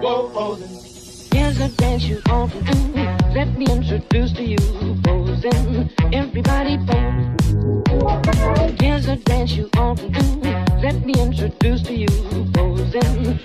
Here's a dance you often do. Let me introduce to you posin'. Everybody posin'. Here's a dance you often do. Let me introduce to you posin'.